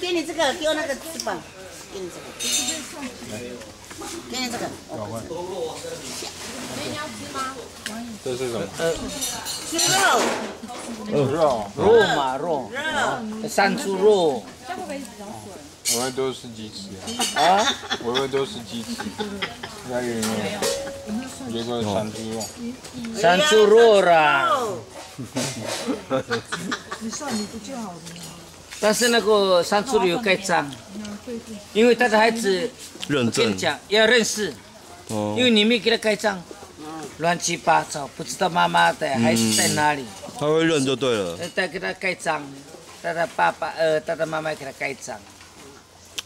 给你这个，给我那个翅膀，给你这个，给你这个，这是什么？吃肉，肉，肉嘛肉，肉，山猪肉。我们都是鸡翅啊，啊，我们都是鸡翅，那里面结果山猪肉。山猪肉啦。肉，但是那个山猪肉有盖章，因为他的孩子认证跟你讲要认识，哦。因为你没给他盖章，乱七八糟，不知道妈妈的孩子在哪里，他会认就对了，呃再给他盖章，他的爸爸呃他的妈妈给他盖章，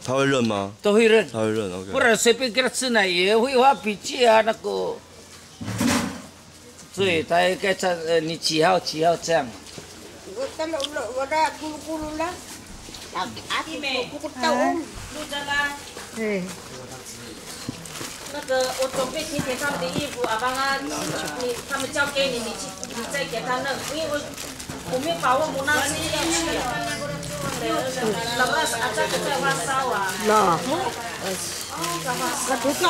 他会认吗？都会认，他会认不。然随便给他吃奶也会画笔记啊那个。对，他也盖章，呃，你几号几号这样。我但是我我这咕噜咕噜啦，啊啊，咕噜咕噜豆，陆珍啦，那个我准备提前他们的衣服，阿邦啊，你他们交给你，你去你再给他弄，因为我我没有把握我那时要去啊。老二是阿这个在发烧啊，喏，我都是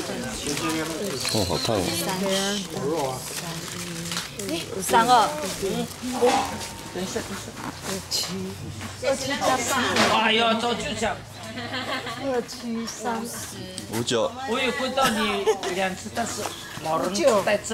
二路，对啊，我的地平是个白路，哦，好烫哦。三个，哎呀，早就讲，五九。我也会到你两次，但是老人带这。